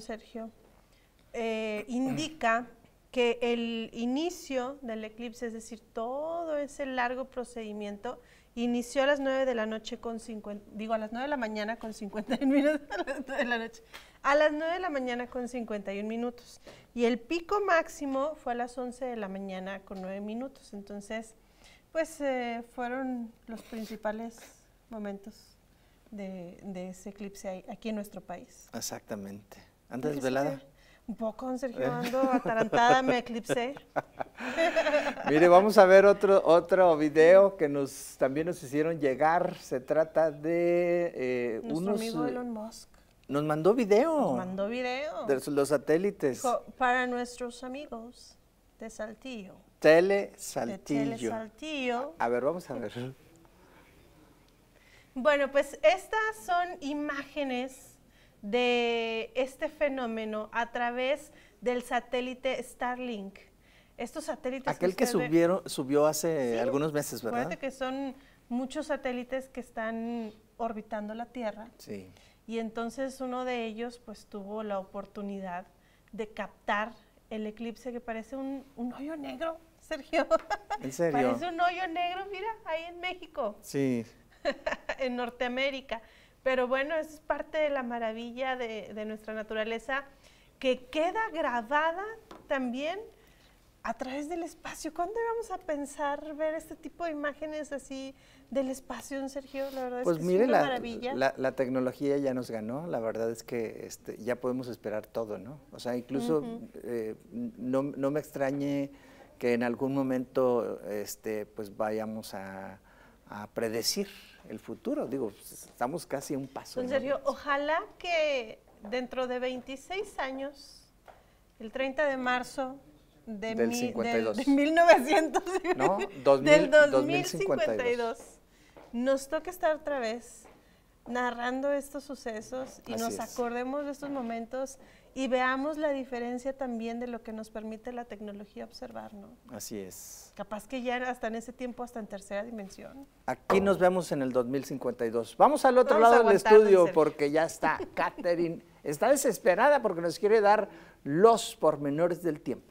Sergio, eh, indica que el inicio del eclipse, es decir, todo ese largo procedimiento, inició a las 9 de la noche con 50, digo a las 9 de la mañana con 51 minutos, a las 9 de la noche, a las 9 de la mañana con 51 minutos. Y el pico máximo fue a las 11 de la mañana con 9 minutos. Entonces, pues eh, fueron los principales momentos de, ese eclipse aquí en nuestro país. Exactamente. ¿Tú ¿Andas qué velada? sucede? Un poco, Sergio, ando atarantada, me eclipsé. Mire, vamos a ver otro, otro video que nos también nos hicieron llegar. Se trata de eh, Nuestro unos... amigo Elon Musk Nos mandó video. nos mandó video. De los satélites. Dijo, para nuestros amigos de Saltillo. Tele De Tele Saltillo. Saltillo. A ver, vamos a ver. Bueno, pues estas son imágenes de este fenómeno a través del satélite Starlink. Estos satélites Aquel que subieron, subió hace Sí, algunos meses, ¿verdad? Acuérdate que son muchos satélites que están orbitando la Tierra Sí. y entonces uno de ellos pues tuvo la oportunidad de captar el eclipse que parece un, un hoyo negro, Sergio. ¿En serio? Parece un hoyo negro, mira, ahí en México, Sí. en Norteamérica. Pero bueno, eso es parte de la maravilla de, de nuestra naturaleza que queda grabada también a través del espacio. ¿Cuándo íbamos a pensar ver este tipo de imágenes así del espacio, Sergio? La verdad Pues es que mire, es una la, maravilla. la, la tecnología ya nos ganó, la verdad es que este, ya podemos esperar todo, ¿no? O sea, incluso eh, no, no me extrañe que en algún momento este, pues vayamos a, a predecir el futuro. Digo, estamos casi a un paso. Sergio, ojalá que dentro de 26 años, el 30 de marzo de, Del mi- 52. de 1900, No, del 2000, 2052, nos toca estar otra vez narrando estos sucesos y Así nos es. acordemos de estos momentos y veamos la diferencia también de lo que nos permite la tecnología observar, ¿no? Así es. Capaz que ya hasta en ese tiempo, hasta en tercera dimensión. Aquí nos vemos en el 2052. Vamos al otro Vamos lado del estudio porque ya está Catherine. Está desesperada porque nos quiere dar los pormenores del tiempo.